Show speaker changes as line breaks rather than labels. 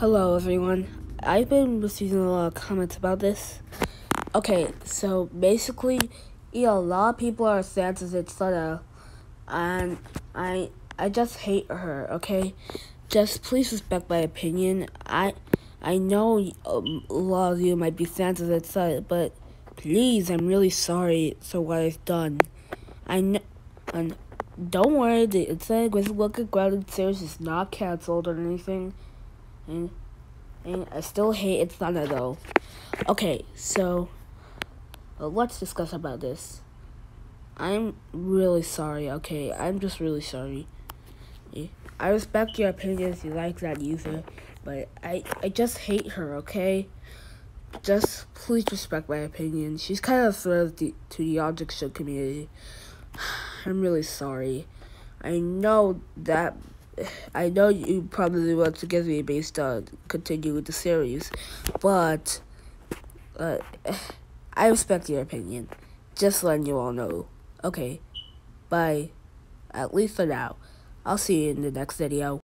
Hello, everyone. I've been receiving a lot of comments about this. Okay, so basically, know, a lot of people are sad to etc. And I, I just hate her. Okay, just please respect my opinion. I, I know um, a lot of you might be fans of etc. But please, I'm really sorry for what I've done. I know, and don't worry, the Inside Grizzly Wicked Grounded series is not canceled or anything. And, and I still hate its thunder though. Okay, so uh, let's discuss about this. I'm really sorry, okay? I'm just really sorry. I respect your opinion if you like that user, but I, I just hate her, okay? Just please respect my opinion. She's kind of a threat to the object show community. I'm really sorry. I know that I know you probably want to get me based on continue with the series, but uh, I respect your opinion. Just letting you all know. Okay, bye. At least for now. I'll see you in the next video.